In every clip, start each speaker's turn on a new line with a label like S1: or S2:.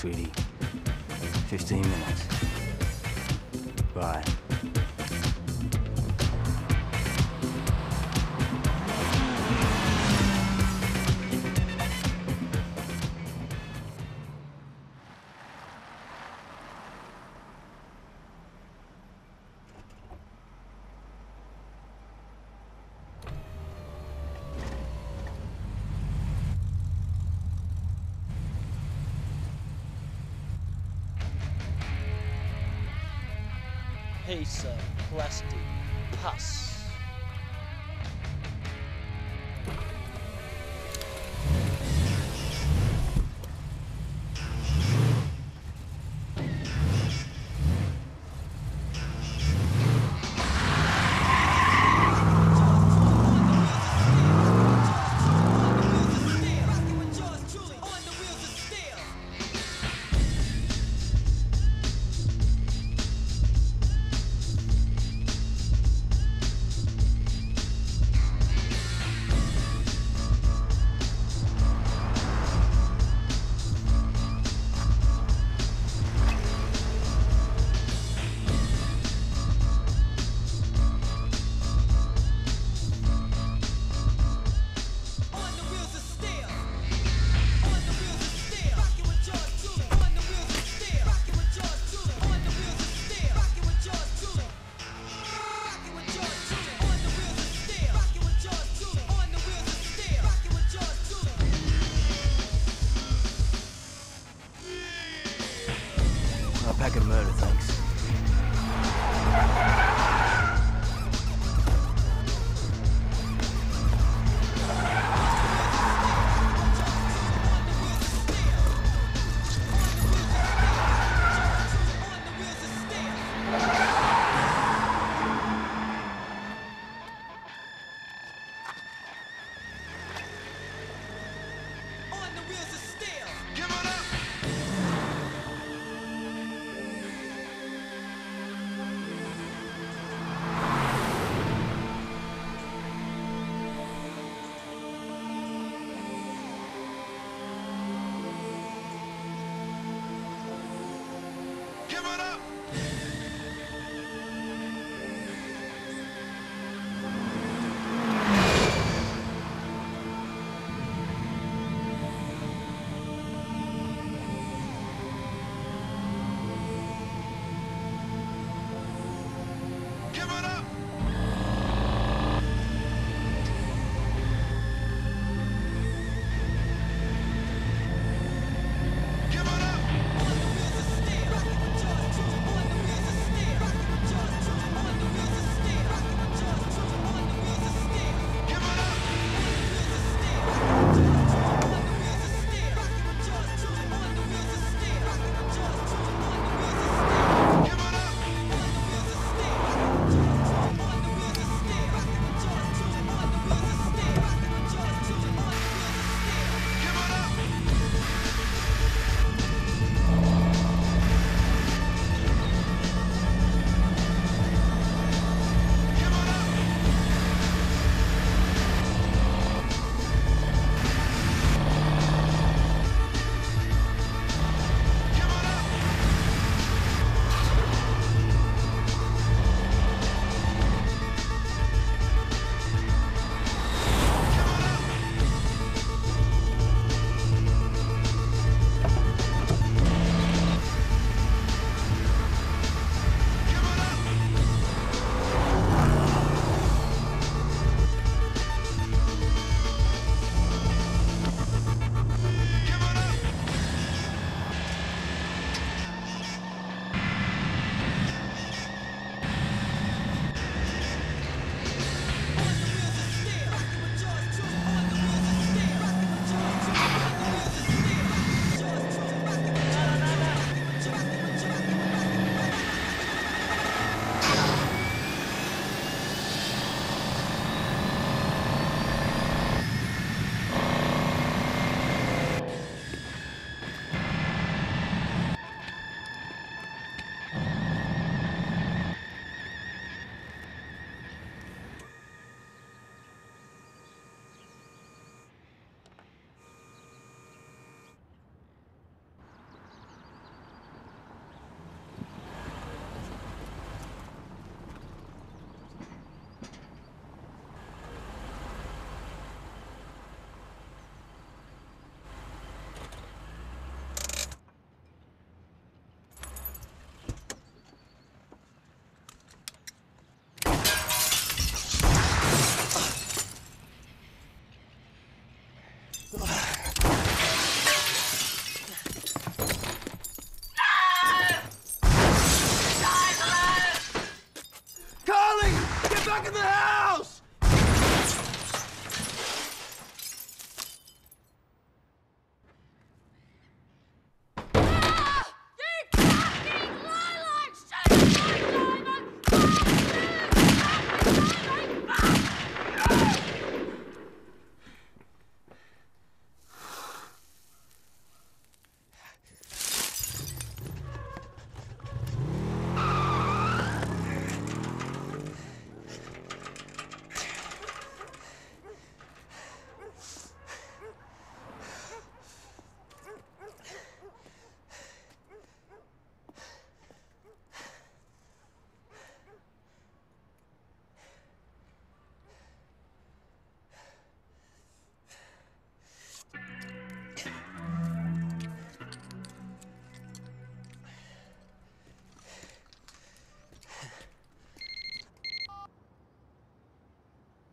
S1: Sweetie. 15 minutes.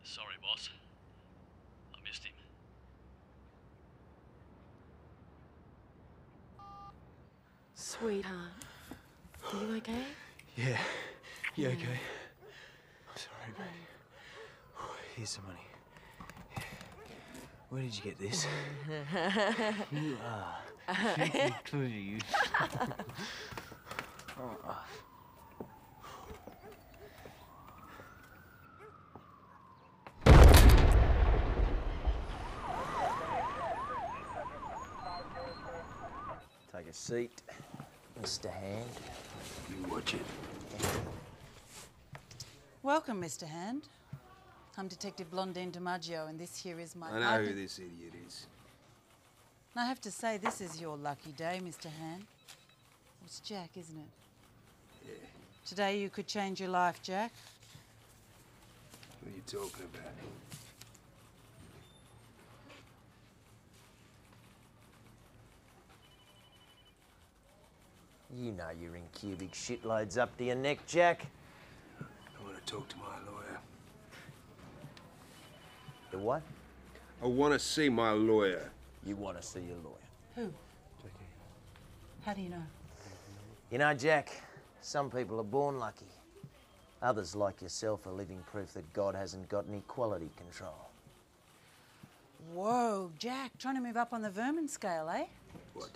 S1: Sorry, boss. I missed him.
S2: Sweetheart, are you okay?
S1: Yeah. You yeah. okay? I'm sorry, babe. Here's some money. Where did you get this? you are. You.
S3: oh. Seat, Mr. Hand.
S1: You watch it.
S4: Welcome, Mr. Hand. I'm Detective Blondine DiMaggio, and this here is my.
S5: I know who this idiot is.
S4: And I have to say, this is your lucky day, Mr. Hand. It's Jack, isn't it?
S5: Yeah.
S4: Today you could change your life, Jack.
S5: What are you talking about?
S3: You know you're in cubic shitloads up to your neck, Jack.
S5: I want to talk to my lawyer.
S3: The what?
S5: I want to see my lawyer.
S3: You want to see your lawyer.
S4: Who? How do you know?
S3: You know, Jack, some people are born lucky. Others, like yourself, are living proof that God hasn't got any quality control.
S4: Whoa, Jack, trying to move up on the vermin scale, eh?
S5: What?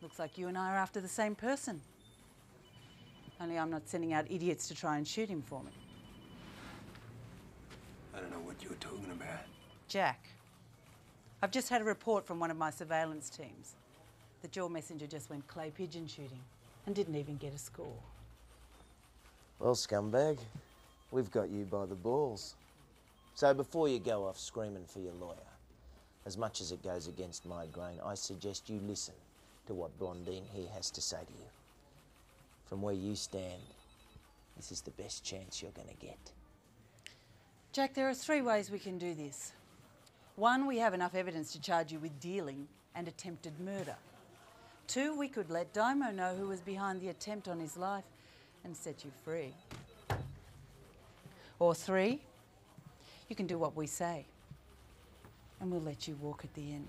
S4: Looks like you and I are after the same person. Only I'm not sending out idiots to try and shoot him for me.
S5: I don't know what you're talking about.
S4: Jack, I've just had a report from one of my surveillance teams that your messenger just went clay pigeon shooting and didn't even get a score.
S3: Well, scumbag, we've got you by the balls. So before you go off screaming for your lawyer, as much as it goes against my grain, I suggest you listen to what Blondine here has to say to you. From where you stand, this is the best chance you're going to get.
S4: Jack, there are three ways we can do this. One, we have enough evidence to charge you with dealing and attempted murder. Two, we could let Daimo know who was behind the attempt on his life and set you free. Or three, you can do what we say and we'll let you walk at the end.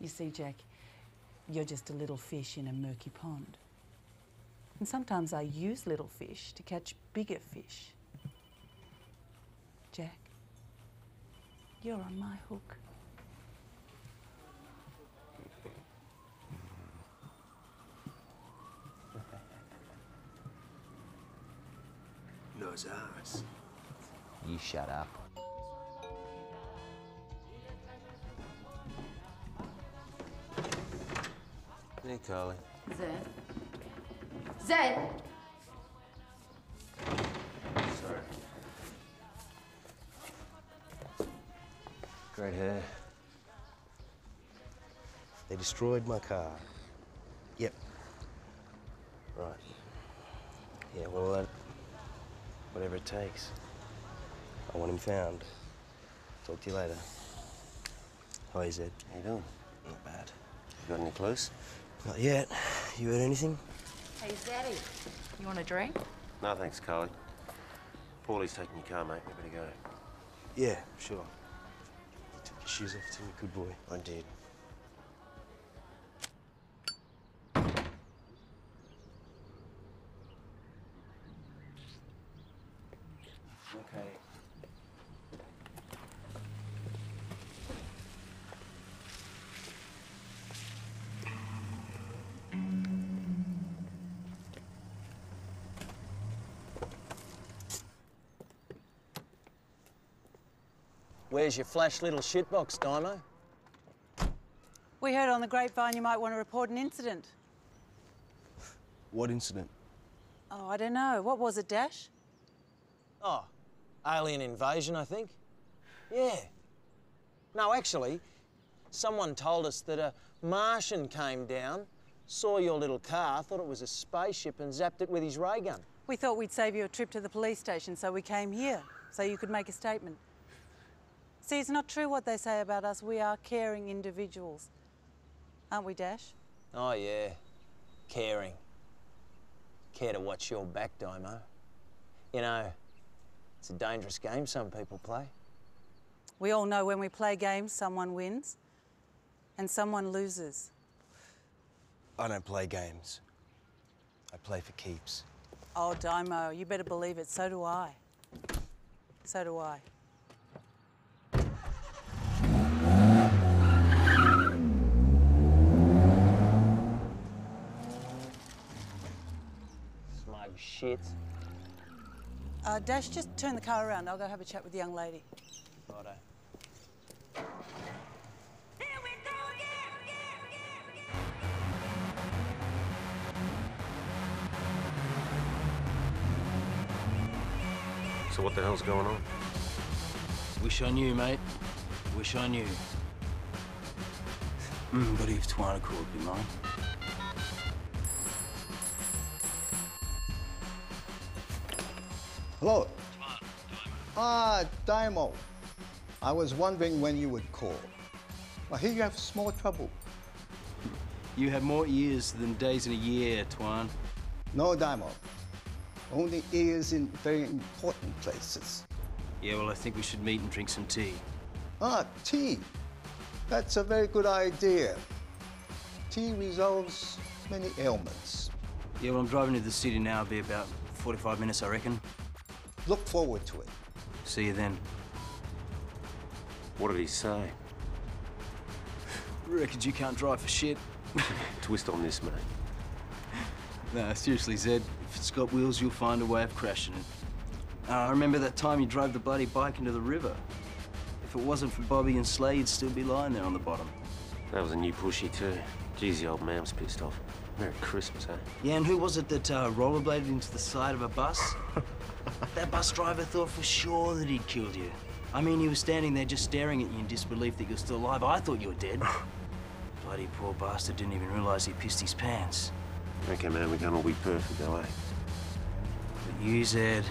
S4: You see, Jack, you're just a little fish in a murky pond. And sometimes I use little fish to catch bigger fish. Jack, you're on my hook.
S5: Knows ours.
S3: You shut up. Hey, Carly.
S2: Zed? Zed!
S3: Sorry. Great hair.
S6: They destroyed my car. Yep. Right. Yeah, well, uh, whatever it takes. I want him found. Talk to you later. Hi, Zed. How you doing? Not bad. You got any clues? Not yet. You heard anything?
S2: Hey, Zeddy. You want a drink?
S6: No, thanks, Carly. Paulie's taking your car, mate. We better go. Yeah, sure. You took your shoes off, Tim. Good boy. I did.
S3: Where's your flash little shitbox, Dymo?
S4: We heard on the grapevine you might want to report an incident.
S6: What incident?
S4: Oh, I don't know. What was it, Dash?
S3: Oh, alien invasion, I think. Yeah. No, actually, someone told us that a Martian came down, saw your little car, thought it was a spaceship, and zapped it with his ray gun.
S4: We thought we'd save you a trip to the police station, so we came here, so you could make a statement. See, it's not true what they say about us. We are caring individuals. Aren't we, Dash?
S3: Oh, yeah. Caring. Care to watch your back, Dymo. You know, it's a dangerous game some people play.
S4: We all know when we play games, someone wins and someone loses.
S6: I don't play games. I play for keeps.
S4: Oh, Dymo, you better believe it. So do I. So do I.
S3: shit.
S4: Uh, Dash, just turn the car around. I'll go have a chat with the young lady.
S3: Righto.
S5: So what the hell's going on?
S1: Wish I knew, mate. Wish I knew. Mm, but if Twana called be mine.
S7: Hello. Ah, Daimo. I was wondering when you would call. I hear you have small trouble.
S1: You have more ears than days in a year, Twan.
S7: No, Daimo. Only ears in very important places.
S1: Yeah, well, I think we should meet and drink some tea.
S7: Ah, tea. That's a very good idea. Tea resolves many ailments.
S1: Yeah, well, I'm driving to the city now. It'll be about 45 minutes, I reckon.
S7: Look forward to it.
S1: See you then.
S5: What did he say?
S1: Reckons you can't drive for shit?
S5: Twist on this, mate.
S1: No, seriously, Zed. If it's got wheels, you'll find a way of crashing it. Uh, I remember that time you drove the bloody bike into the river. If it wasn't for Bobby and Slay, you'd still be lying there on the bottom.
S5: That was a new pushy, too. Geez, the old man was pissed off. Merry Christmas, eh?
S1: Yeah, and who was it that uh, rollerbladed into the side of a bus? that bus driver thought for sure that he'd killed you. I mean, he was standing there just staring at you in disbelief that you're still alive. I thought you were dead. Bloody poor bastard didn't even realize he pissed his pants.
S5: Okay, man, we can't all be perfect, though, eh?
S1: But you, Zed,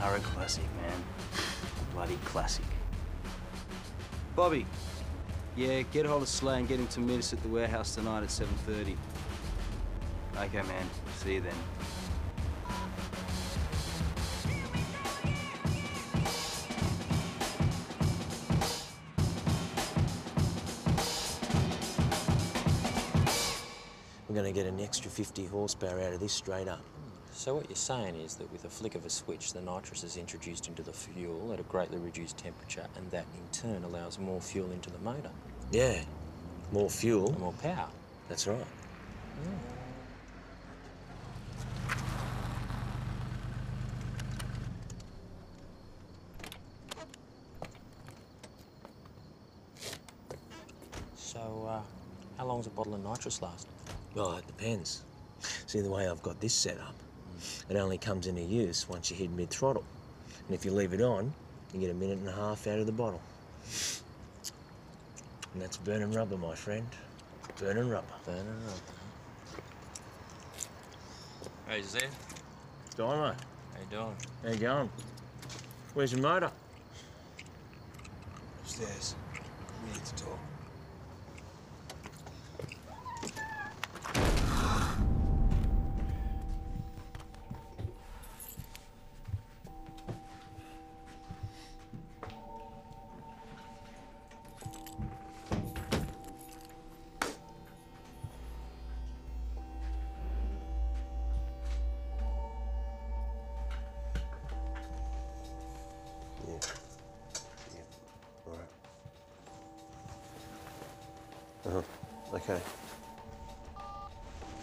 S1: are a classic, man. A bloody classic. Bobby, yeah, get hold of Slay and get him to meet us at the warehouse tonight at 7.30. Okay, man. See you then.
S3: Extra 50 horsepower out of this straight up.
S8: So what you're saying is that with a flick of a switch, the nitrous is introduced into the fuel at a greatly reduced temperature, and that in turn allows more fuel into the motor,
S3: Yeah. More fuel.
S8: and more power.
S3: That's right.
S8: So, uh, how long's a bottle of nitrous last?
S3: Well, it depends. See, the way I've got this set up, it only comes into use once you hit mid throttle. And if you leave it on, you get a minute and a half out of the bottle. And that's burning rubber, my friend. Burning rubber.
S8: Burning rubber. Hey, Zed.
S3: Dino,
S8: How you doing?
S3: how you going? Where's your motor?
S6: Upstairs. We need to talk.
S5: Uh-huh. Okay.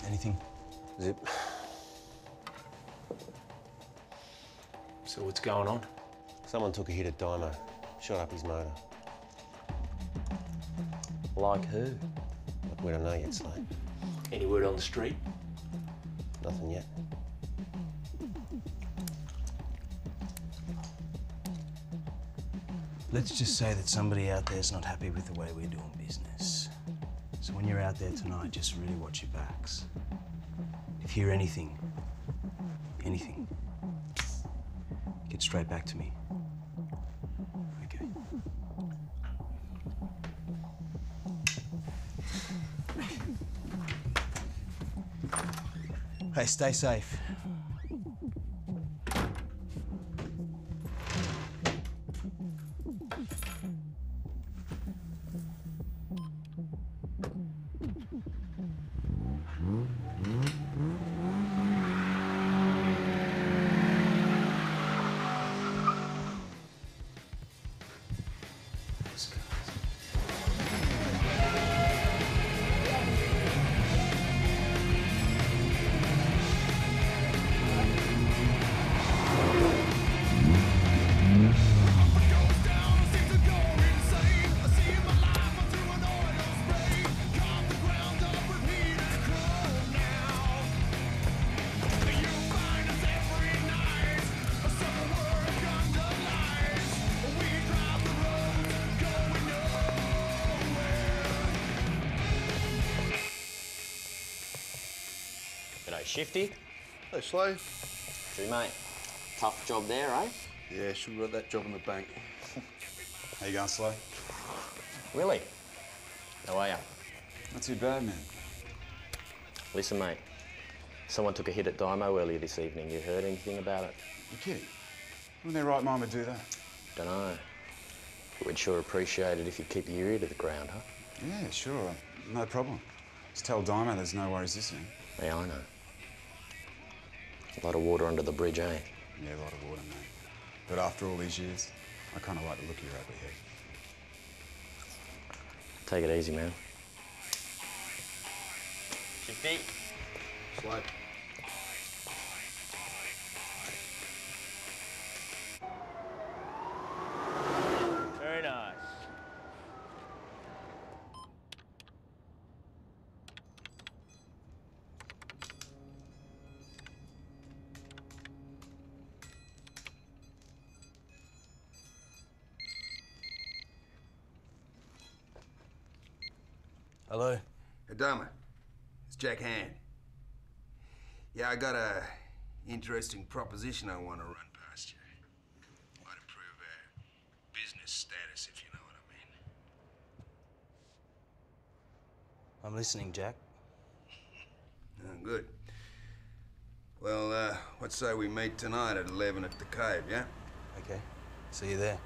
S6: Anything?
S5: Zip.
S1: So what's going on?
S5: Someone took a hit at Dymo. Shot up his motor.
S3: Like who?
S5: Look, we don't know yet, Slade.
S1: Any word on the street?
S5: Nothing yet.
S6: Let's just say that somebody out there's not happy with the way we're doing business. When you're out there tonight, just really watch your backs. If you hear anything, anything, get straight back to me. Okay. Hey, stay safe.
S8: G'day, Shifty.
S9: Hey, Slow.
S8: Gee, mate. Tough job there, eh?
S9: Yeah, should have got that job in the bank.
S10: How you going, Slow?
S8: Willie. How are you?
S10: Not too bad, man.
S8: Listen, mate. Someone took a hit at Dymo earlier this evening. You heard anything about it?
S10: You kidding? Wouldn't their right mind would do that?
S8: Dunno. But we'd sure appreciate it if you'd keep your ear to the ground, huh?
S10: Yeah, sure. No problem. Just tell Dymo there's no worries this end.
S8: Yeah, I know. A lot of water under the bridge, eh?
S10: Yeah, a lot of water, mate. But after all these years, I kind of like the look of your ugly head.
S8: Take it easy, man. Shifty.
S9: Slow.
S11: Jack Hand. Yeah, I got a interesting proposition I want to run past you. Might improve our business status, if you know what I mean.
S3: I'm listening, Jack.
S11: Oh, good. Well, uh, what say we meet tonight at 11 at the cave, yeah?
S3: Okay. See you there.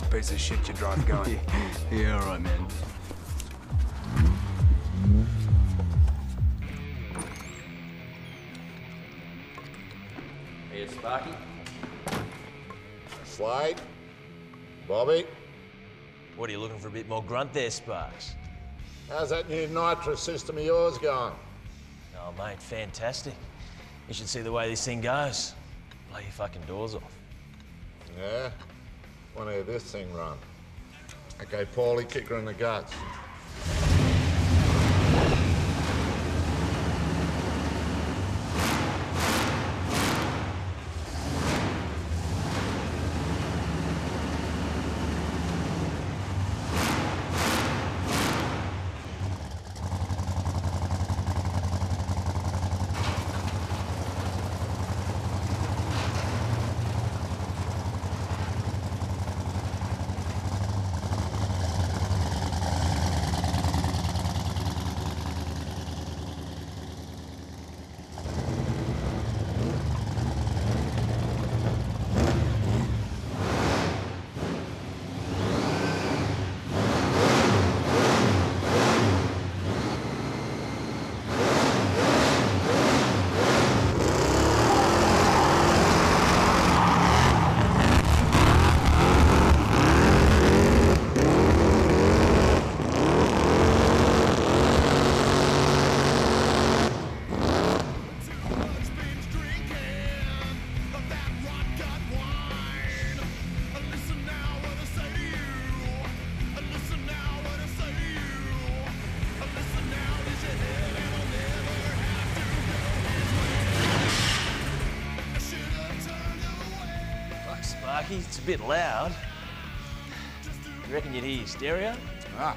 S1: That Japanese piece of shit you drive going?
S12: Yeah, all right, man.
S8: Hey, Sparky.
S13: Slade? Bobby?
S3: What are you looking for a bit more grunt there, Sparks?
S13: How's that new nitrous system of yours going?
S3: Oh, mate, fantastic. You should see the way this thing goes. Blow your fucking doors off.
S13: This thing run? Okay, Paulie, kick her in the guts.
S3: A bit loud. You reckon you'd hear your stereo?
S13: Ah.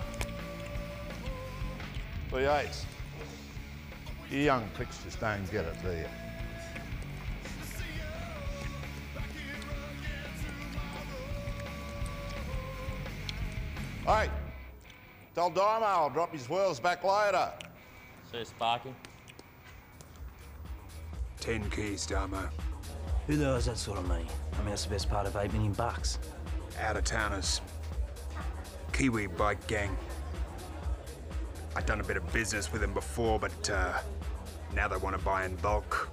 S13: Well, Yates, you young pricks just don't get it, do you? Hey, tell Dymo I'll drop his wheels back later.
S8: See you, Sparky.
S11: Ten keys, Damo.
S1: Who the hell has that sort of money? I mean, that's the best part of eight million bucks.
S11: Out of towners. Kiwi bike gang. I'd done a bit of business with them before, but uh, now they want to buy in bulk.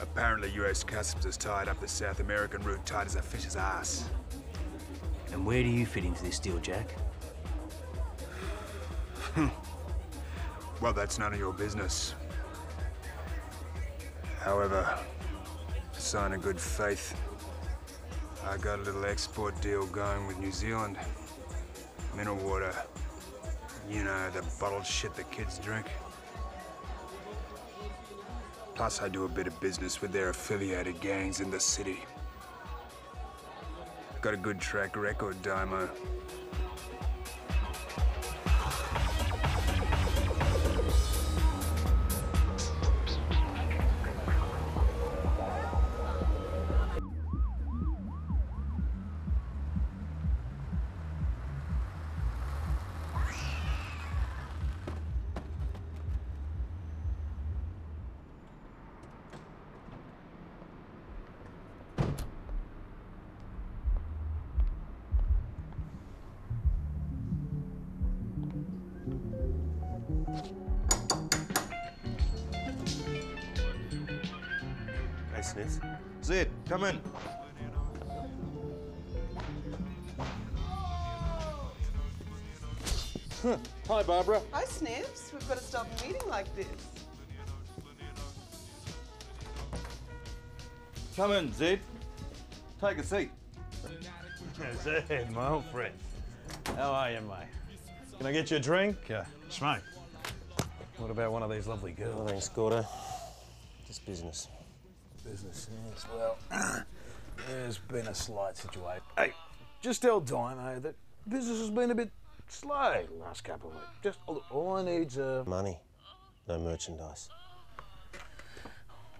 S11: Apparently, US Customs has tied up the South American route tight as a fish's ass.
S1: And where do you fit into this deal, Jack?
S11: Well, that's none of your business. However, a sign of good faith. I got a little export deal going with New Zealand. Mineral water. You know, the bottled shit the kids drink. Plus, I do a bit of business with their affiliated gangs in the city. Got a good track record, Dimo.
S6: Hey, Sniff.
S10: Zed, come in.
S9: Hi, Barbara.
S14: Hi, Snips. We've got to stop a meeting like this.
S10: Come in, Zed. Take a seat.
S9: Zed, my old friend. How are you, mate? Can I get you a drink? Uh, smoke. What about one of these lovely girls?
S6: No thanks, Gordo. Just business.
S9: Business, yes. Well, there's been a slight situation. Hey, just tell Dino that business has been a bit slow the last couple of weeks. Just all, all I need's a
S6: Money, no merchandise.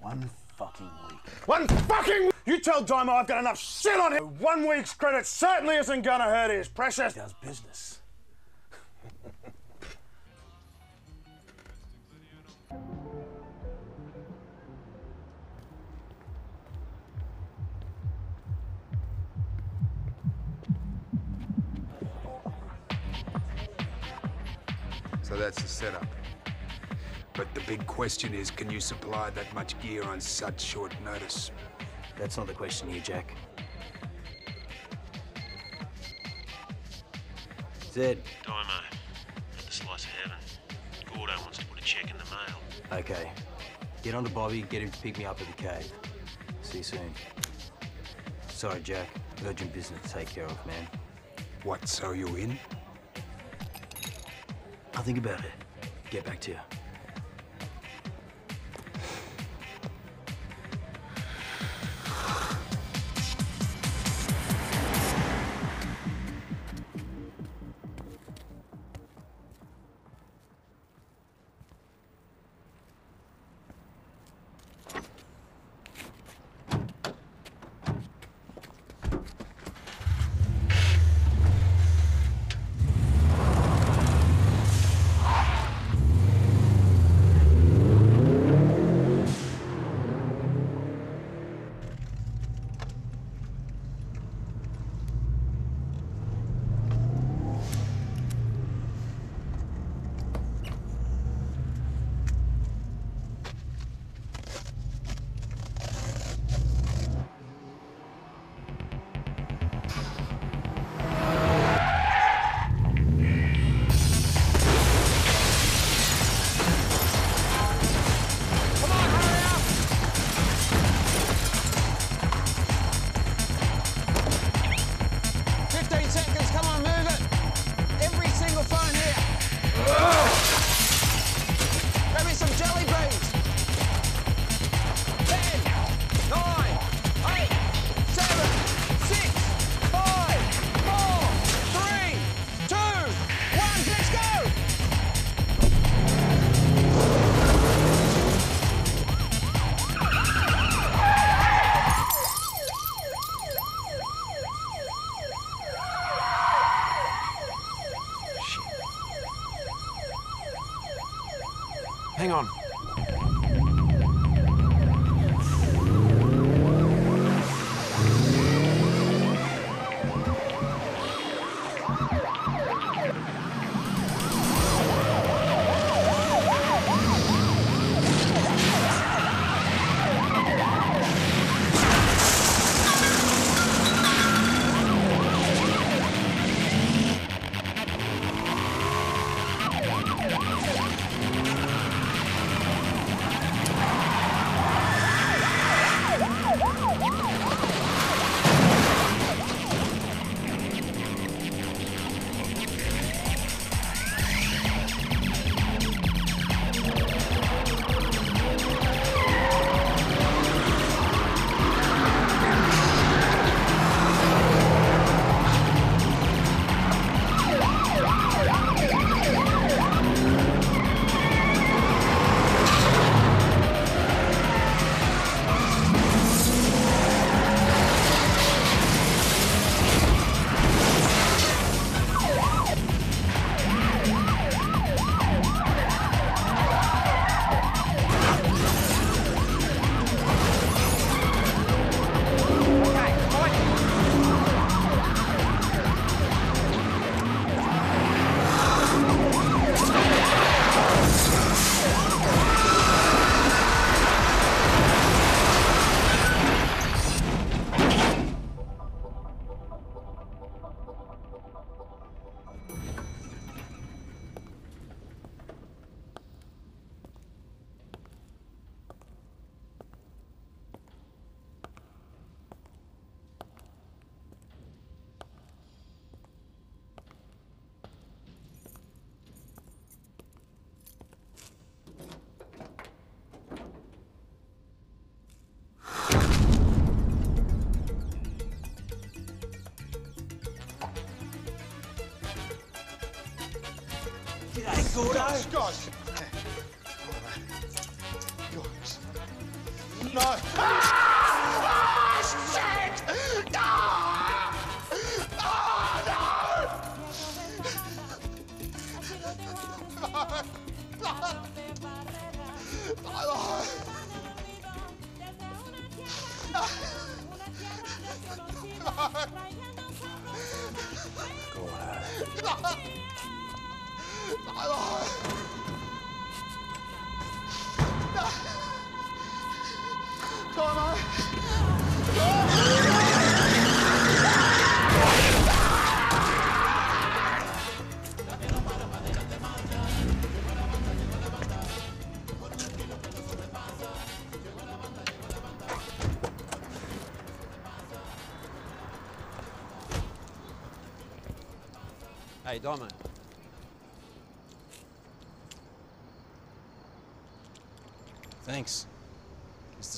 S9: one fucking week. One fucking. week! You tell Dimo I've got enough shit on him. One week's credit certainly isn't gonna hurt his precious. He Does business.
S11: So that's the setup. But the big question is, can you supply that much gear on such short notice?
S1: That's not the question here, Jack. Zed.
S5: Dimo, at the slice of heaven. Gordo wants to put a check in the mail.
S1: Okay. Get on to Bobby, get him to pick me up at the cave. See you soon. Sorry, Jack. Urgent business to take care of, man.
S11: What, so you in?
S1: I'll think about it. Get back to you.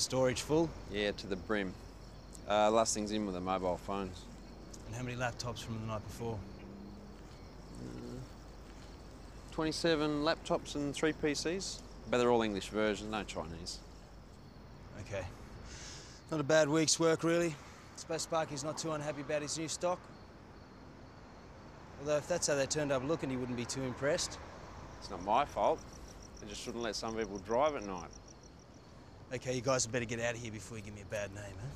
S1: Storage full?
S15: Yeah, to the brim. Uh, last thing's in with the mobile phones.
S1: And how many laptops from the night before?
S15: 27 laptops and three PCs. But they're all English versions, no Chinese.
S1: Okay. Not a bad week's work, really. I suppose Sparky's not too unhappy about his new stock. Although if that's how they turned up looking, he wouldn't be too impressed.
S15: It's not my fault. They just shouldn't let some people drive at night.
S1: Okay, you guys had better get out of here before you give me a bad name, huh?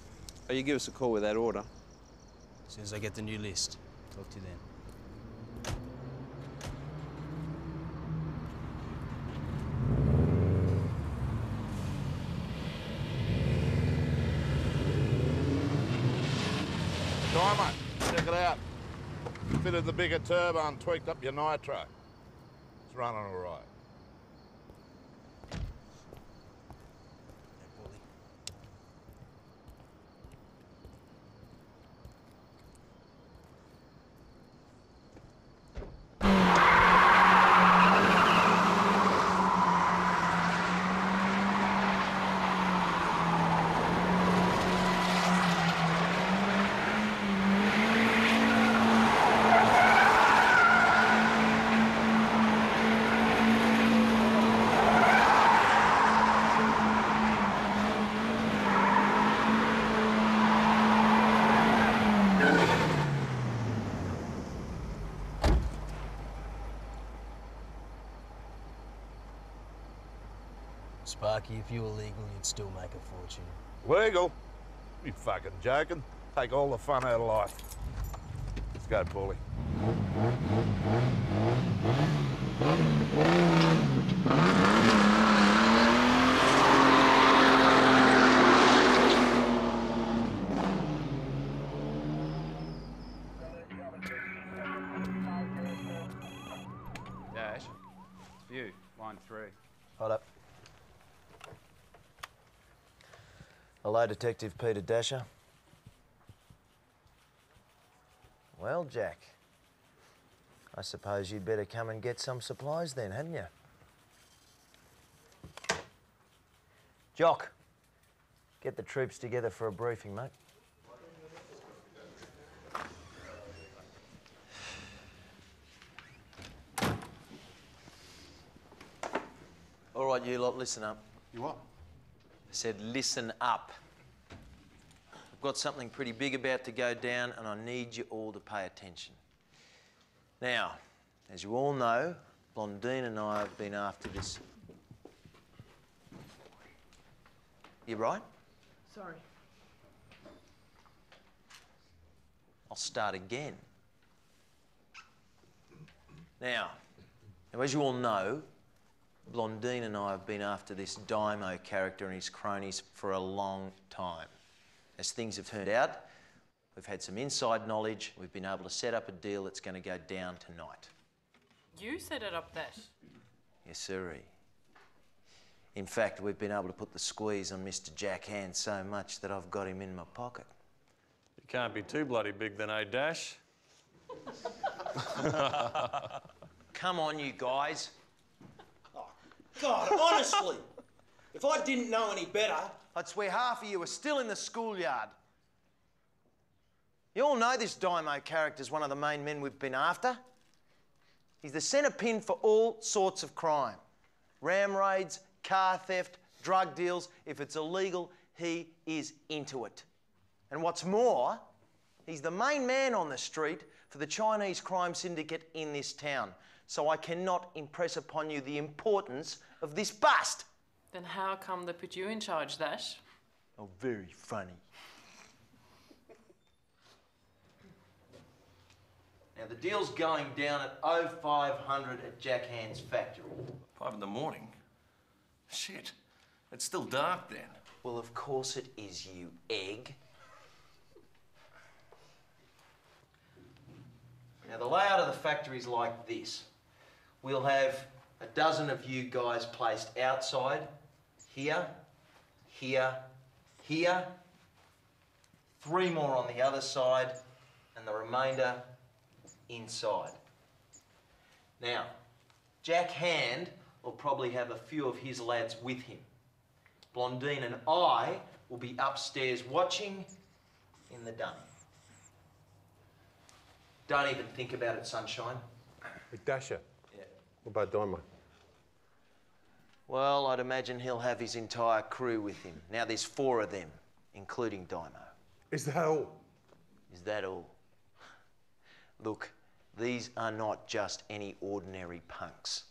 S15: Oh, you give us a call with that order.
S1: As soon as I get the new list. Talk to you then.
S16: Diamond, check it out. Fitted the bigger turbo and tweaked up your nitro. It's running all right.
S1: Sparky, if you were legal, you'd still make a fortune.
S16: Legal? You fucking joking? Take all the fun out of life. Let's go, Paulie.
S10: Dash, it's for you. Line three.
S3: Hold up. Hello, Detective Peter Dasher. Well, Jack, I suppose you'd better come and get some supplies then, hadn't you? Jock, get the troops together for a briefing, mate. All right, you lot, listen up.
S17: You what?
S3: I said, listen up. I've got something pretty big about to go down, and I need you all to pay attention. Now, as you all know, Blondine and I have been after this. You right?
S2: Sorry.
S3: I'll start again. Now, now, as you all know, Blondine and I have been after this Dymo character and his cronies for a long time. As things have turned out, we've had some inside knowledge. We've been able to set up a deal that's going to go down tonight.
S18: You set it up, that?
S3: Yes, sirree. In fact, we've been able to put the squeeze on Mr. Jack Hand so much that I've got him in my pocket.
S19: You can't be too bloody big then, eh, Dash?
S3: Come on, you guys. God, honestly, if I didn't know any better, I'd swear half of you are still in the schoolyard. You all know this Dymo character's one of the main men we've been after. He's the centre pin for all sorts of crime ram raids, car theft, drug deals. If it's illegal, he is into it. And what's more, he's the main man on the street for the Chinese crime syndicate in this town. So I cannot impress upon you the importance of this bust.
S18: Then how come they put you in charge, Dash?
S3: Oh, very funny. Now, the deal's going down at 0500 at Jack Hand's factory.
S20: Five in the morning? Shit. It's still dark then.
S3: Well, of course it is, you egg. Now, the layout of the factory is like this. We'll have a dozen of you guys placed outside, here, here, here, three more on the other side, and the remainder inside. Now, Jack Hand will probably have a few of his lads with him. Blondine and I will be upstairs watching in the dunny. Don't even think about it, sunshine.
S5: Hey, Dasher.
S3: Yeah.
S5: What about Dynamo?
S3: Well, I'd imagine he'll have his entire crew with him. Now there's four of them, including Dymo.
S5: Is that all?
S3: Is that all? Look, these are not just any ordinary punks.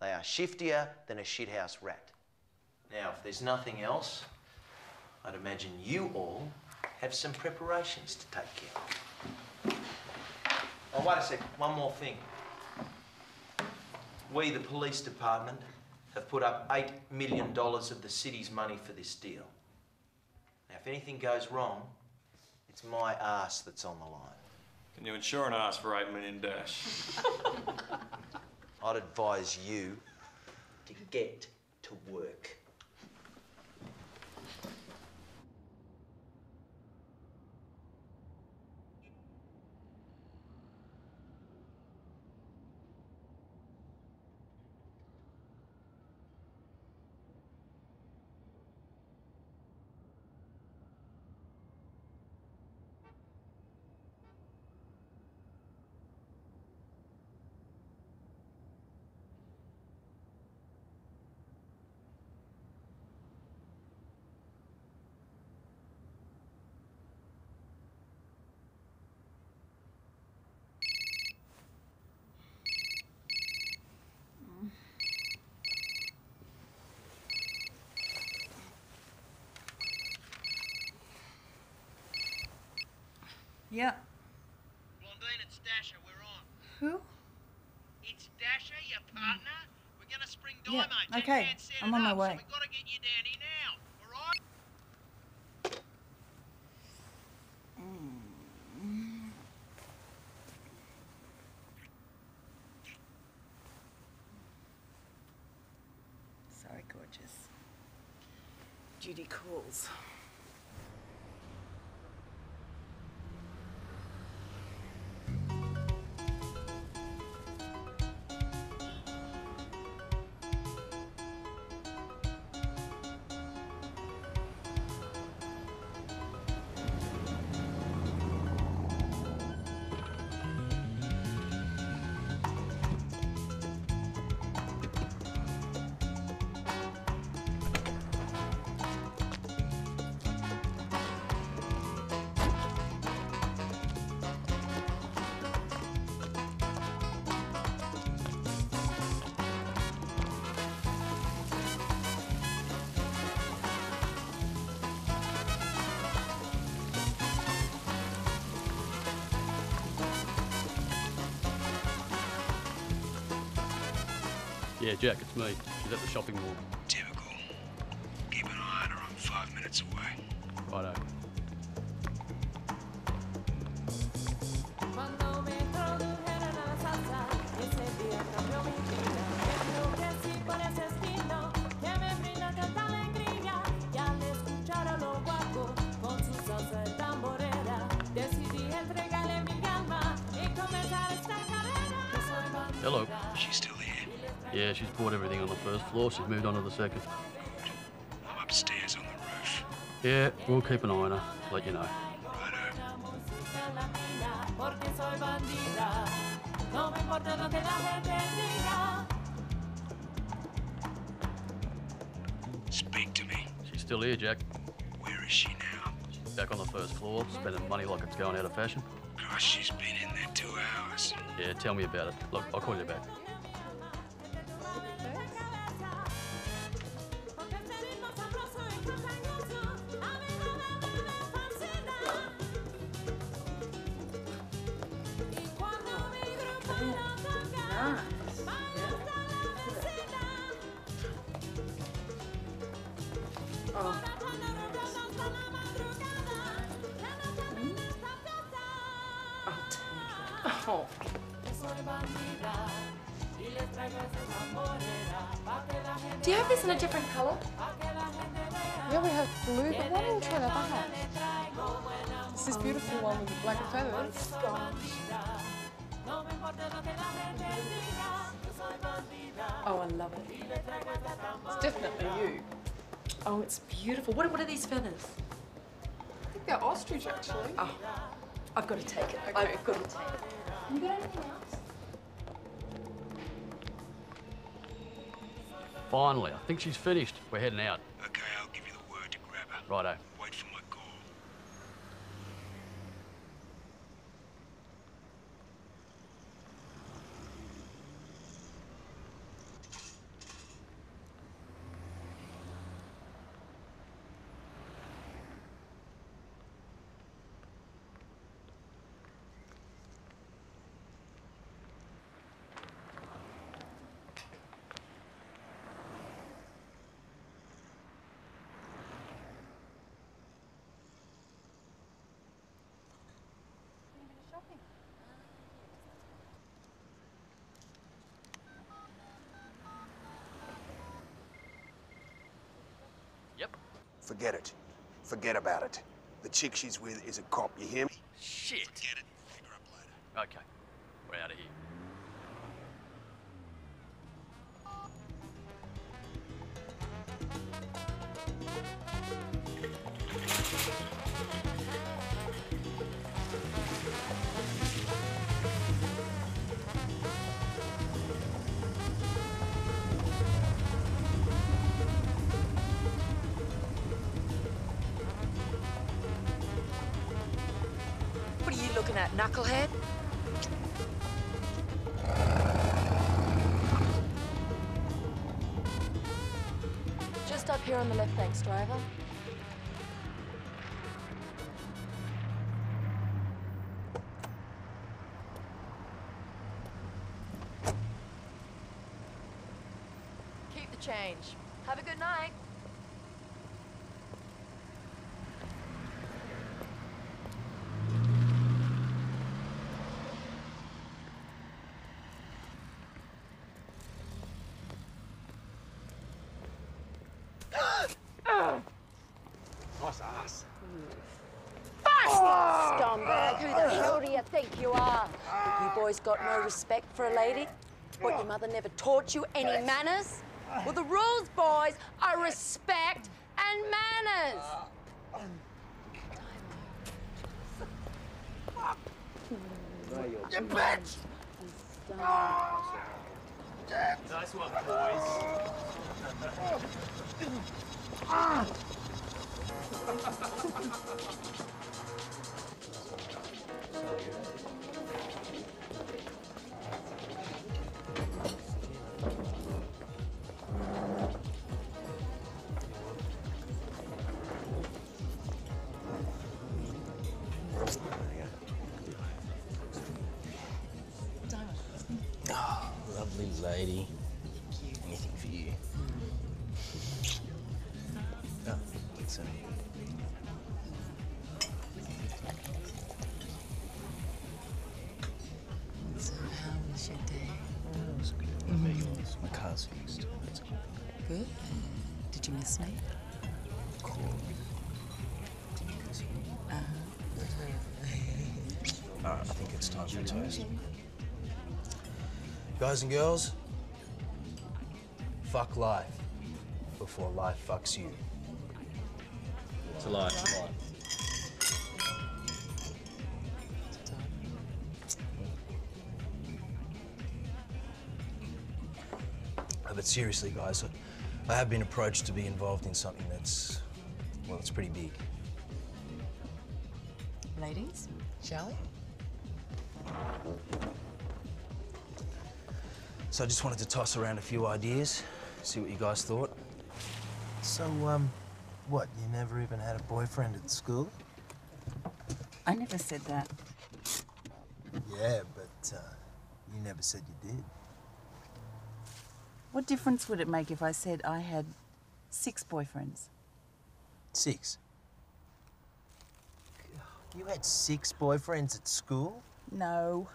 S3: They are shiftier than a shithouse rat. Now, if there's nothing else, I'd imagine you all have some preparations to take care of. Oh, wait a sec, one more thing. We, the police department, have put up $8 million of the city's money for this deal. Now, if anything goes wrong, it's my ass that's on the line.
S19: Can you insure an ass for eight million dash?
S3: I'd advise you to get to work.
S4: Yeah.
S3: Blondine, it's Dasher. We're on.
S4: Who?
S3: It's Dasher, your partner. We're gonna spring
S4: Yeah,
S3: Dymo.
S4: okay, I'm on my way.
S3: So
S21: Yeah, Jack, it's me. She's at the shopping mall. Floor. She's moved on to the second.
S11: I'm upstairs on the roof.
S21: Yeah, we'll keep an eye on her. Let you know.
S22: música latina, porque soy bandida. No me importa
S23: importa lo que la gente diga.
S21: Speak to me. She's still here, Jack. Where is she now? She's back on the first floor, spending money like it's going out of fashion.
S11: Gosh, she's been in there two hours.
S21: Yeah, tell me about it. Look, I'll call you back. Finally, I think she's finished. We're heading out.
S11: Okay, I'll give you the word to grab her.
S21: Righto.
S11: Wait for my call.
S21: Yep.
S11: Forget it. Forget about it. The chick she's with is a cop, you hear me?
S21: Shit.
S11: Forget it. Pick her up later.
S21: Okay,
S2: knucklehead? Just up here on the left, thanks, driver. Keep the change. Have a good night.
S11: Nice ass.
S2: Scumbag, who the hell do you think you are? You boys got no respect for a lady? What, your mother never taught you any manners? Well, the rules, boys, are respect and manners.
S11: You bitch!
S24: Nice one, boys.
S6: Oh, Guys and girls, fuck life before life fucks you.
S21: It's To life.
S6: but seriously, guys, I have been approached to be involved in something that's, well, it's pretty big.
S4: Ladies, shall we?
S6: So I just wanted to toss around a few ideas, see what you guys thought.
S3: So, um, what, you never even had a boyfriend at school?
S4: I never said that.
S3: Yeah, but uh, you never said you did.
S4: What difference would it make if I said I had six boyfriends?
S3: Six. You had six boyfriends at school?
S4: No.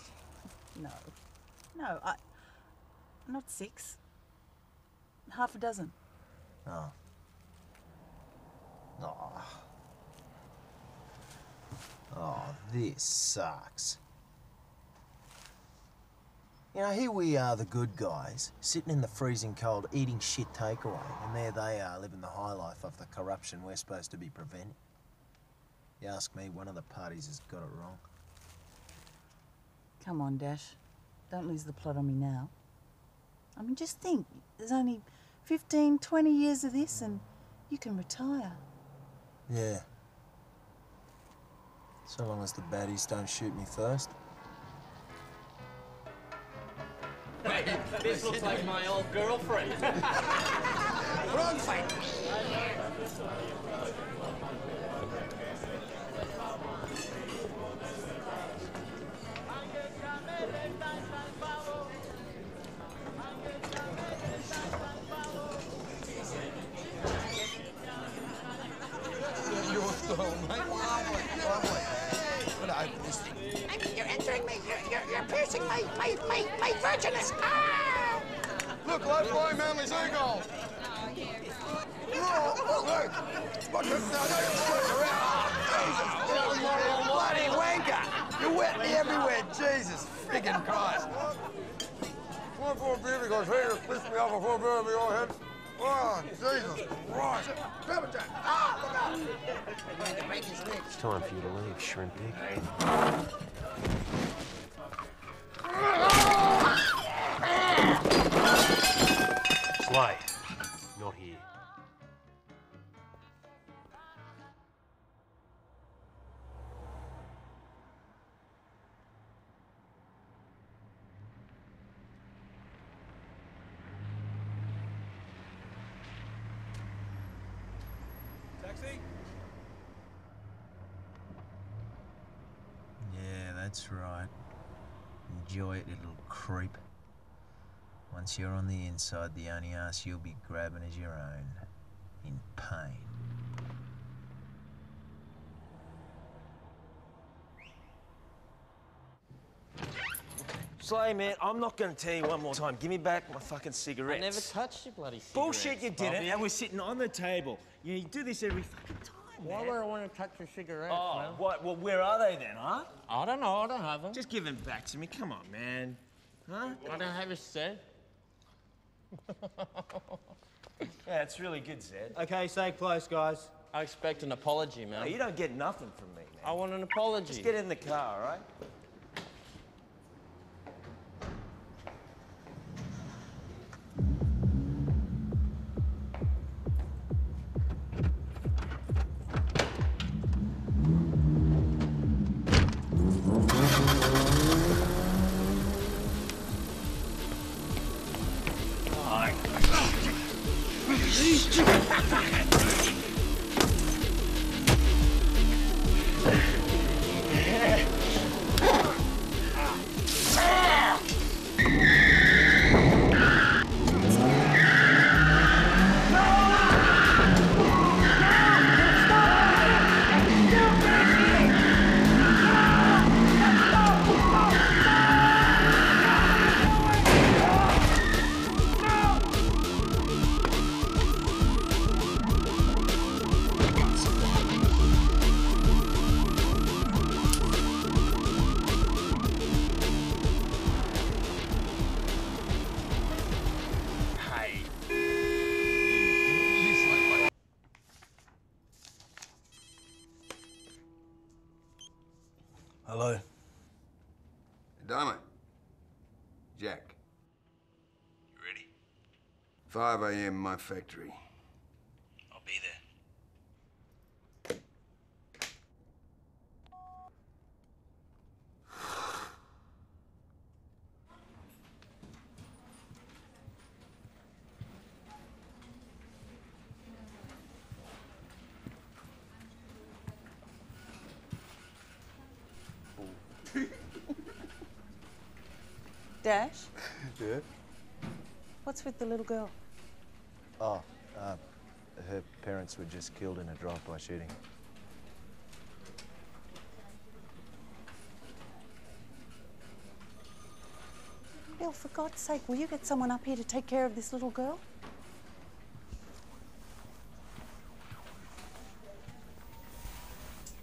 S4: no. No, I. Not six. Half a dozen.
S3: Oh. Oh. Oh, this sucks. You know, here we are, the good guys, sitting in the freezing cold, eating shit takeaway, and there they are, living the high life of the corruption we're supposed to be preventing. You ask me, one of the parties has got it wrong.
S4: Come on, Dash. Don't lose the plot on me now. I mean, just think there's only 15, 20 years of this, and you can retire.
S3: Yeah. So long as the baddies don't shoot me first.
S19: Hey, this looks like my old girlfriend.
S25: Wrong fight.
S13: Around. Oh, Jesus. You bloody wanker. You wet me everywhere. Jesus friggin' Christ. One for a beer because he just pissed me off before beer over your head. Oh, Jesus Christ. Grab it, Jack. Ah, look out.
S25: I'm going to break his legs.
S5: It's time for you to leave, shrimp dick. Slay. Not here.
S9: Taxi?
S3: Yeah, that's right. Enjoy it, little creep. Once you're on the inside, the only ass you'll be grabbing is your own. In pain.
S6: Slay, man, I'm not going to tell you one more time. Give me back my fucking cigarettes.
S15: I never touched your bloody cigarettes.
S6: Bullshit, you didn't.
S15: Bobby.
S6: Now we're sitting on the table. You do this every fucking time,
S15: Why would I want to touch your cigarettes,
S6: Oh,
S15: man?
S6: what? Well, where are they then, huh?
S15: I don't know. I don't have them.
S6: Just give them back to me. Come on, man. Huh?
S15: I don't have a cent.
S6: Yeah, it's really good, Zed.
S9: Okay, stay close, guys.
S15: I expect an apology, man.
S6: No, you don't get nothing from me, man.
S15: I want an apology.
S6: Just get in the car, all right?
S11: 5 a.m. my factory.
S6: I'll be there.
S4: Dash,
S6: Yeah?
S4: What's with the little girl?
S3: Oh, uh, her parents were just killed in a drive-by shooting.
S4: Bill, for God's sake, will you get someone up here to take care of this little girl?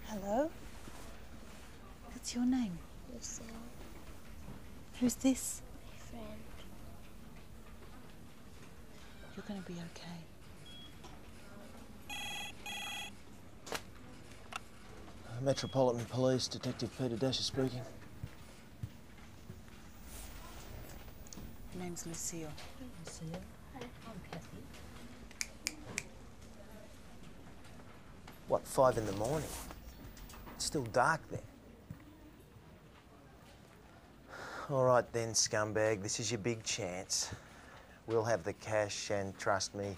S4: Hello? What's your name?
S26: Lucille,
S4: Who's this?
S26: my friend.
S4: You're going to be okay.
S3: Metropolitan Police, Detective Peter Dasher speaking.
S4: Her name's Lucille.
S26: Lucille. Hi, I'm Kathy.
S3: What, five in the morning? It's still dark there. All right then, scumbag, this is your big chance. We'll have the cash, and trust me,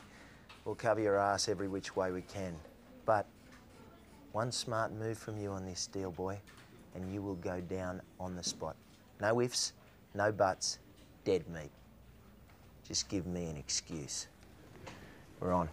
S3: we'll cover your ass every which way we can. But one smart move from you on this deal, boy, and you will go down on the spot. No ifs, no buts, dead meat. Just give me an excuse. We're on.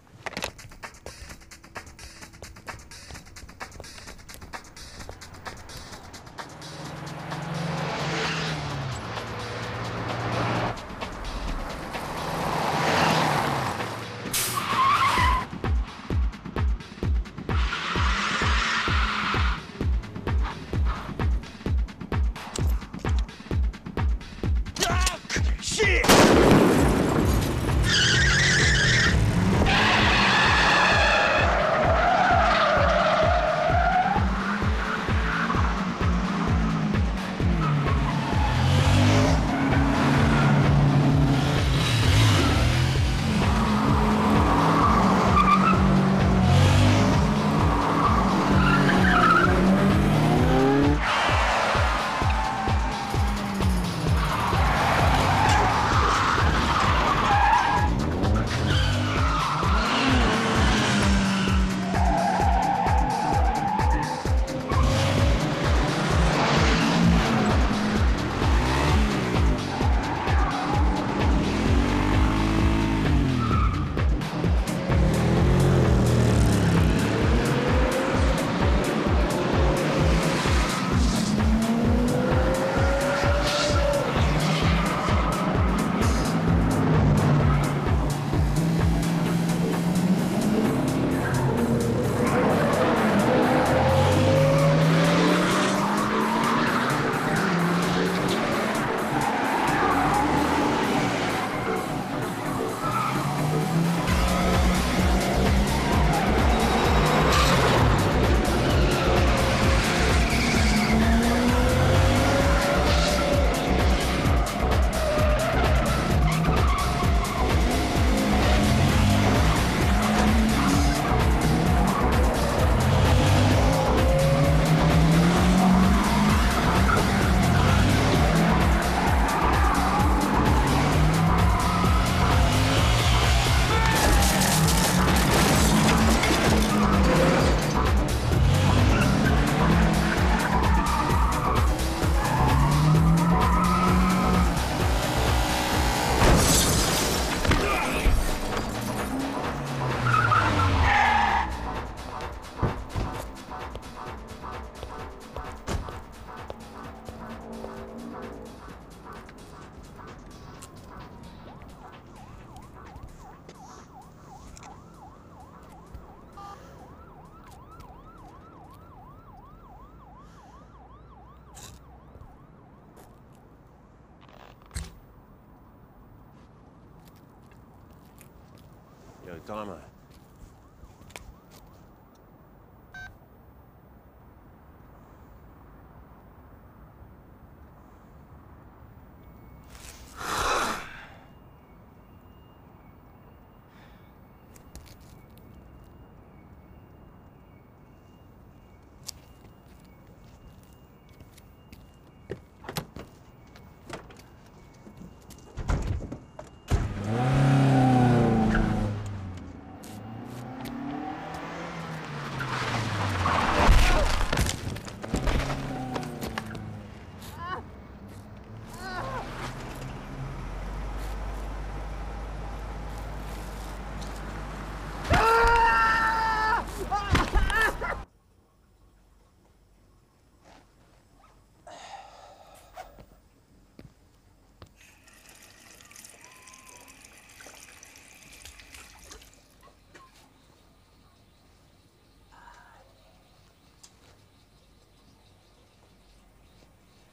S5: Yo,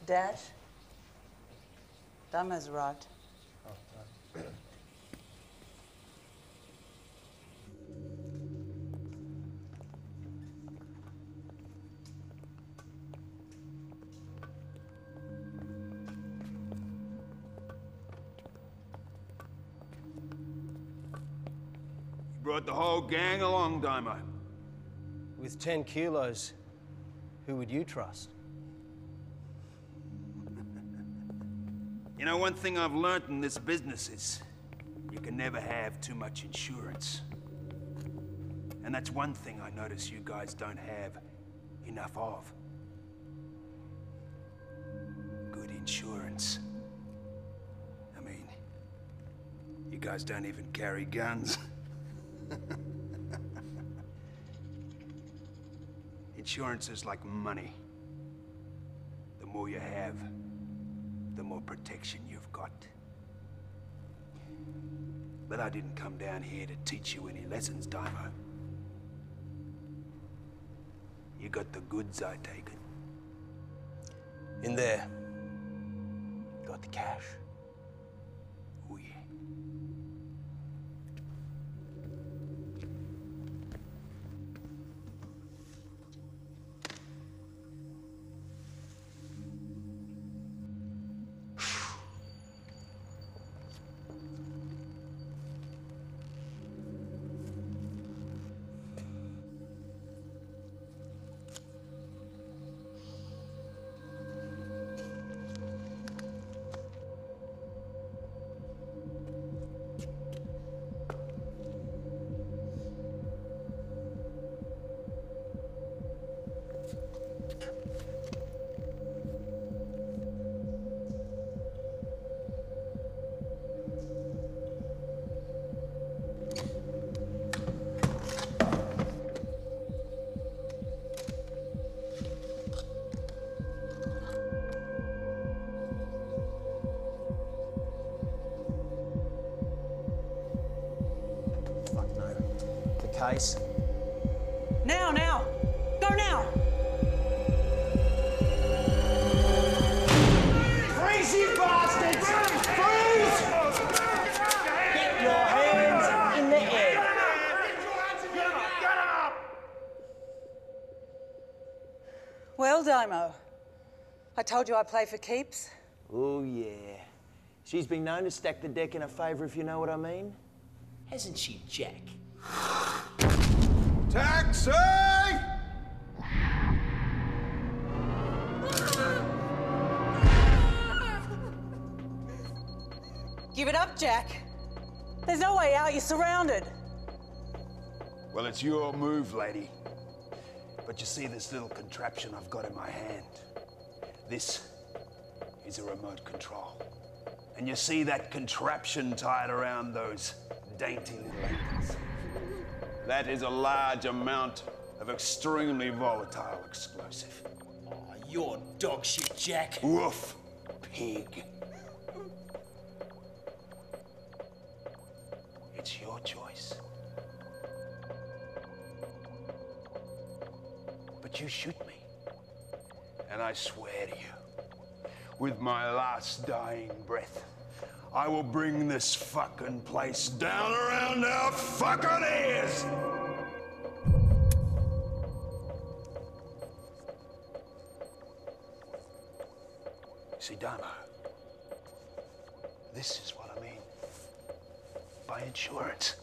S4: Dash. Damo's arrived.
S11: You brought the whole gang along, Damo.
S6: With 10 kilos, who would you trust?
S11: You know, one thing I've learned in this business is you can never have too much insurance. And that's one thing I notice you guys don't have enough of. Good insurance. I mean, you guys don't even carry guns. Insurance is like money. The more you have, protection you've got. But I didn't come down here to teach you any lessons, Damo. You got the goods, I take it.
S6: In there. Got the cash.
S4: Well, I told you I play for keeps.
S3: Oh, yeah. She's been known to stack the deck in her favour, if you know what I mean. Hasn't she, Jack?
S11: Taxi!
S4: Give it up, Jack. There's no way out, you're surrounded.
S11: Well, it's your move, lady. But you see this little contraption I've got in my hand? This is a remote control. And you see that contraption tied around those dainty little ankles? That is a large amount of extremely volatile explosive.
S3: Oh, you're dog shit, Jack.
S11: Woof, pig. It's your choice. You shoot me. And I swear to you, with my last dying breath, I will bring this fucking place down around our fucking ears! See, Damo, this is what I mean by insurance.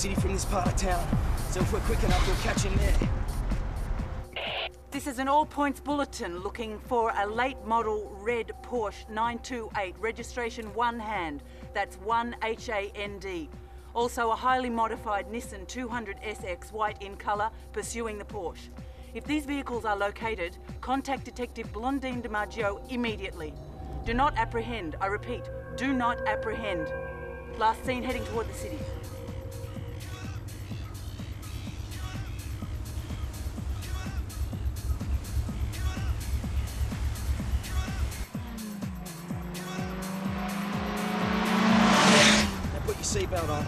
S1: City from this part of town. So if we're quick enough, we'll catch him there.
S4: This is an all points bulletin looking for a late model red Porsche 928, registration one hand. That's 1 H A N D. Also a highly modified Nissan 200SX white in colour pursuing the Porsche. If these vehicles are located, contact Detective Blondine DiMaggio immediately. Do not apprehend. I repeat, do not apprehend. Last seen heading toward the city.
S1: Seatbelt on.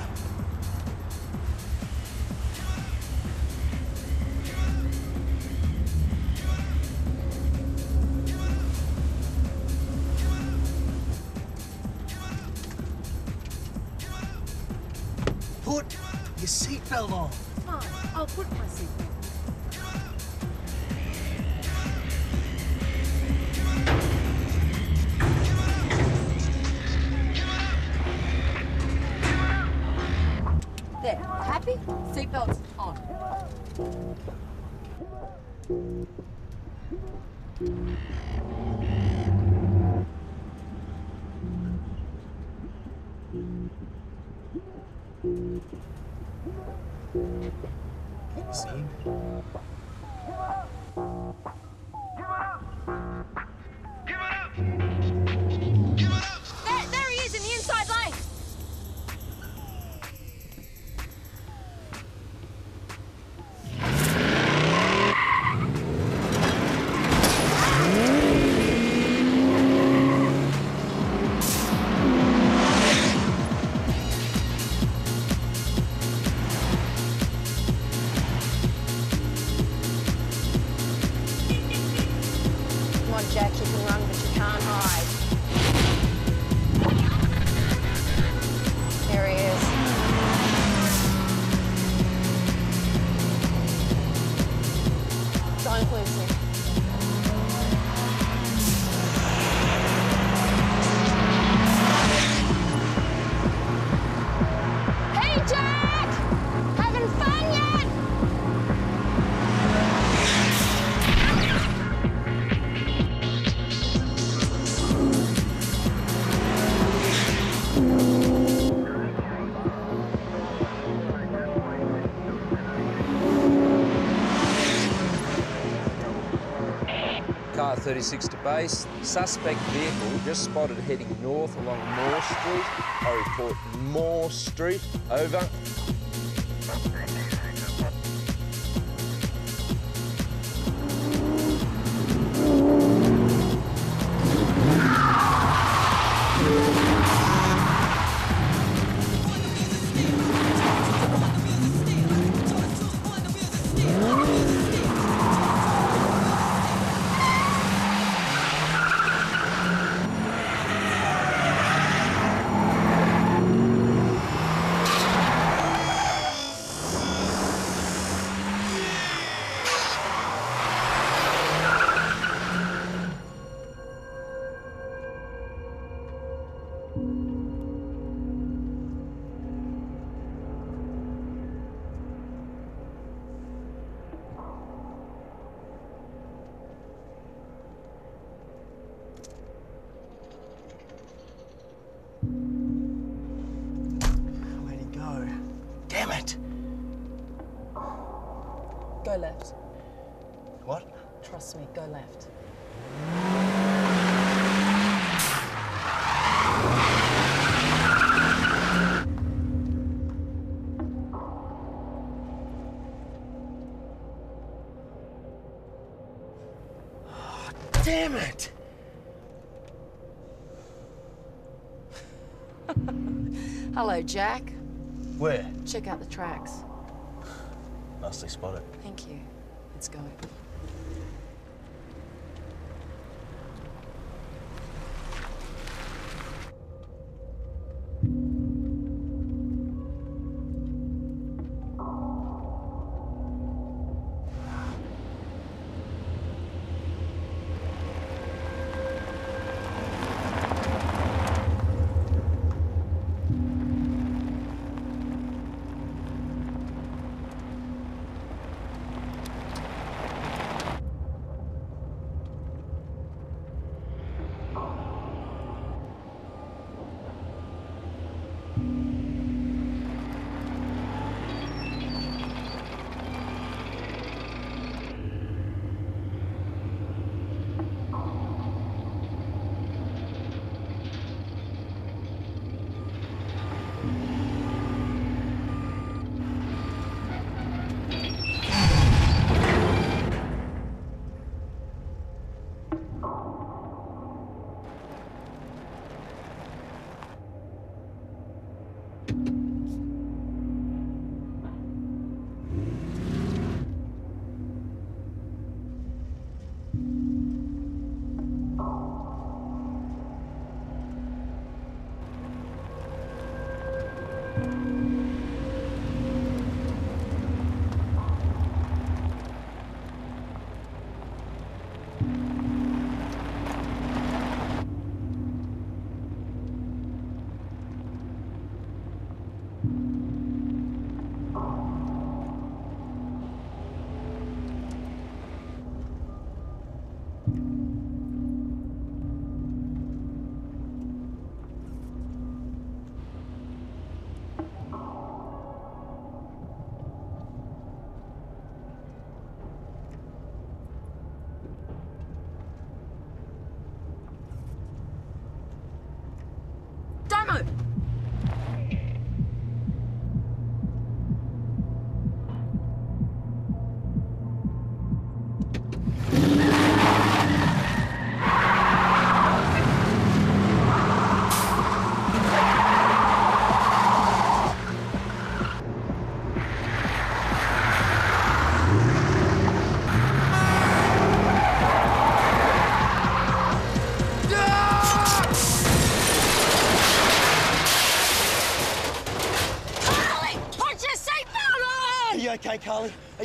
S1: Put your seatbelt on.
S2: Fine, I'll put my seatbelt.
S27: 36 to base. Suspect vehicle just spotted heading north along Moore Street. I report Moore Street. Over.
S2: Go left.
S1: What?
S2: Trust me, go left.
S1: Damn it!
S21: Hello, Jack.
S1: Where?
S21: Check out the tracks.
S1: Nicely spotted.
S21: Thank you. Let's go.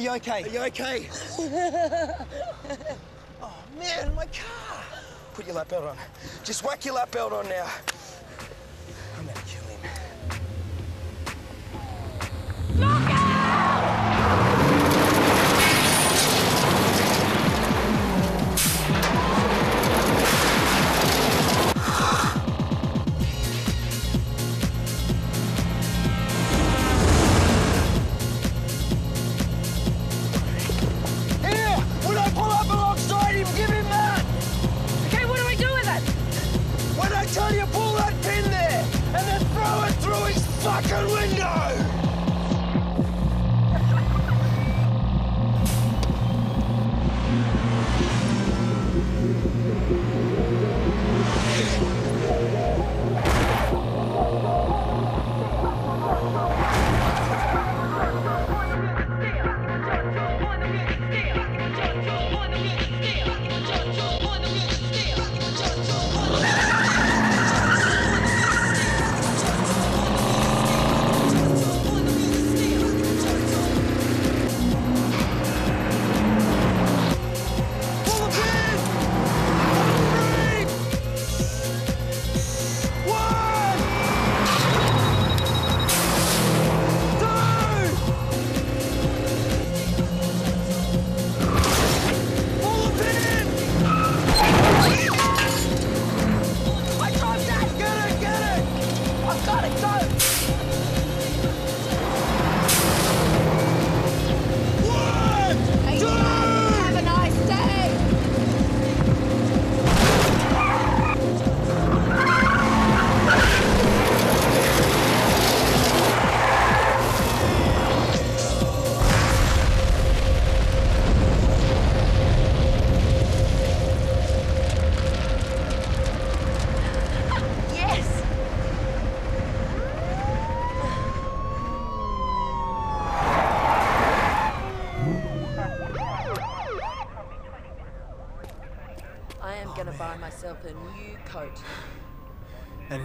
S1: You okay? Are you okay? oh, man, my car. Put your lap belt on. Just whack your lap belt on now.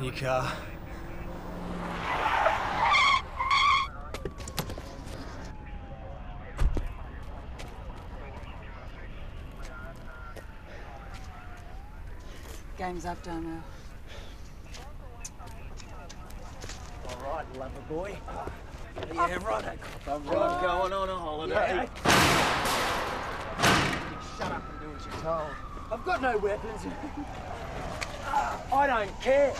S1: And
S2: a new
S28: car.
S4: Game's up, Damo.
S3: All right, lover boy.
S28: Yeah, right.
S3: I'm right going on a holiday.
S28: Shut up and do what you're told. I've got no weapons. I don't care.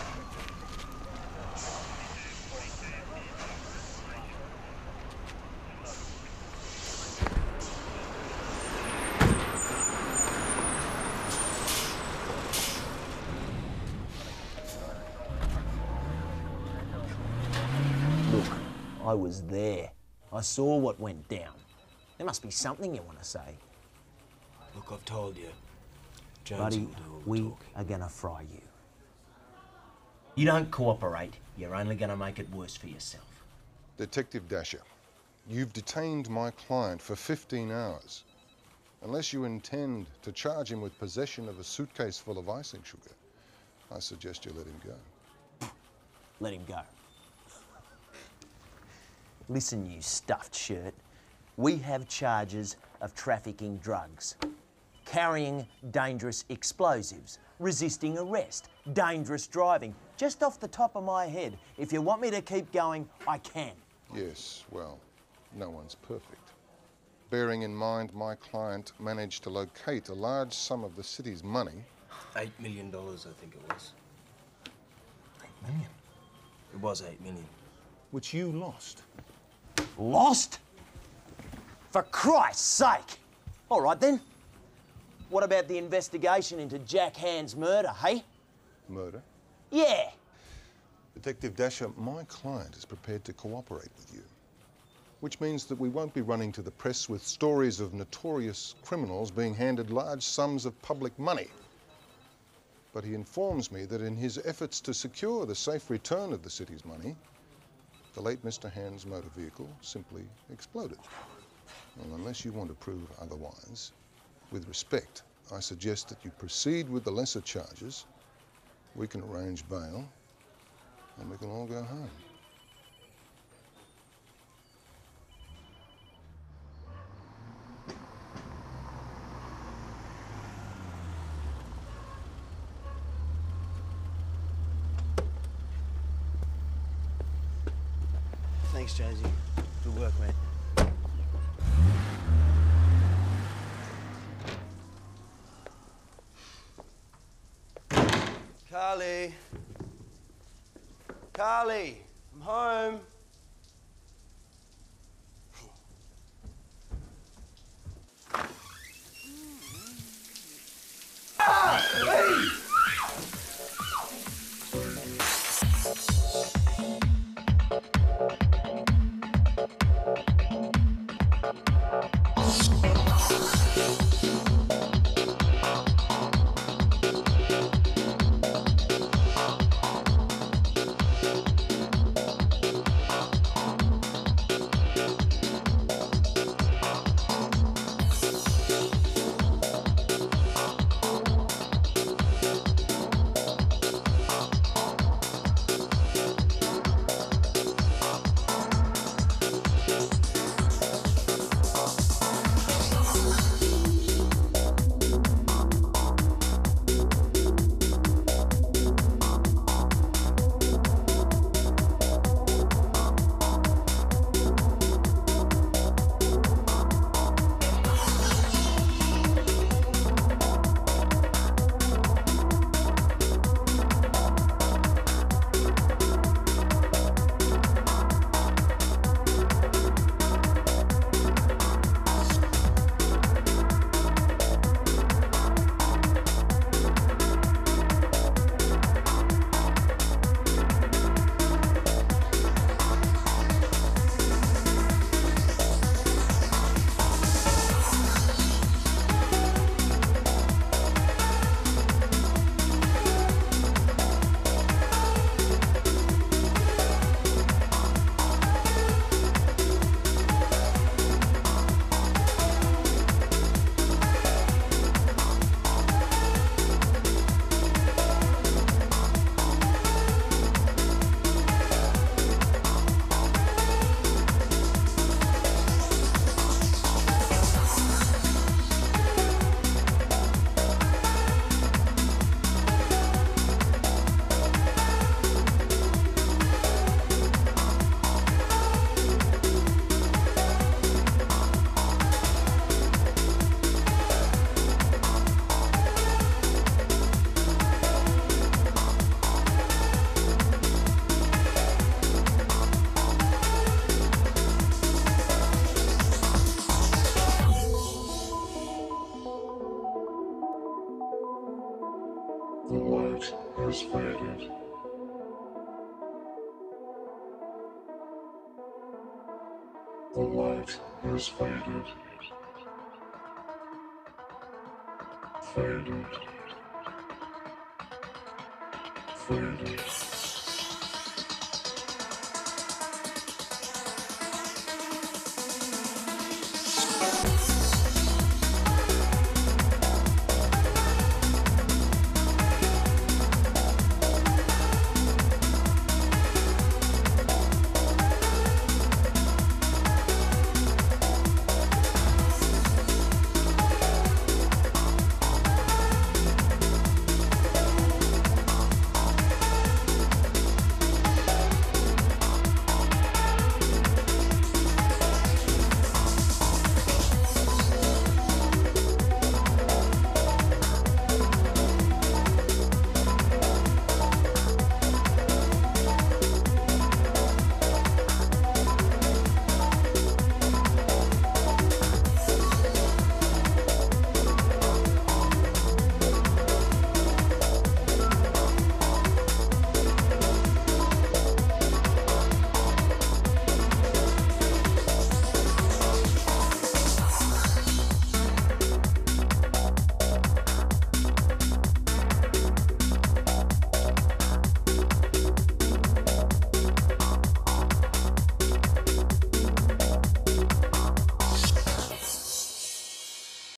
S3: I was there. I saw what went down. There must be something you want to say.
S6: Look, I've told you. Jonesy
S3: Buddy,
S6: will do all the
S3: we
S6: talking.
S3: are gonna fry you. You don't cooperate, you're only gonna make it worse for yourself.
S29: Detective Dasher, you've detained my client for 15 hours. Unless you intend to charge him with possession of a suitcase full of icing sugar, I suggest you let him go.
S3: Let him go. Listen, you stuffed shirt. We have charges of trafficking drugs, carrying dangerous explosives, resisting arrest, dangerous driving. Just off the top of my head, if you want me to keep going, I can.
S29: Yes, well, no one's perfect. Bearing in mind my client managed to locate a large sum of the city's money.
S6: Eight million dollars, I think it was. Eight million? It was eight million.
S29: Which you lost.
S3: Lost? For Christ's sake! All right then. What about the investigation into Jack Hand's murder, hey?
S29: Murder?
S3: Yeah.
S29: Detective Dasher, my client is prepared to cooperate with you. Which means that we won't be running to the press with stories of notorious criminals being handed large sums of public money. But he informs me that in his efforts to secure the safe return of the city's money, the late Mr. Hand's motor vehicle simply exploded. Unless you want to prove otherwise, with respect, I suggest that you proceed with the lesser charges. We can arrange bail, and we can all go home.
S6: Thanks, Jonesy. Good work, mate. Carly. Carly,
S30: Faded.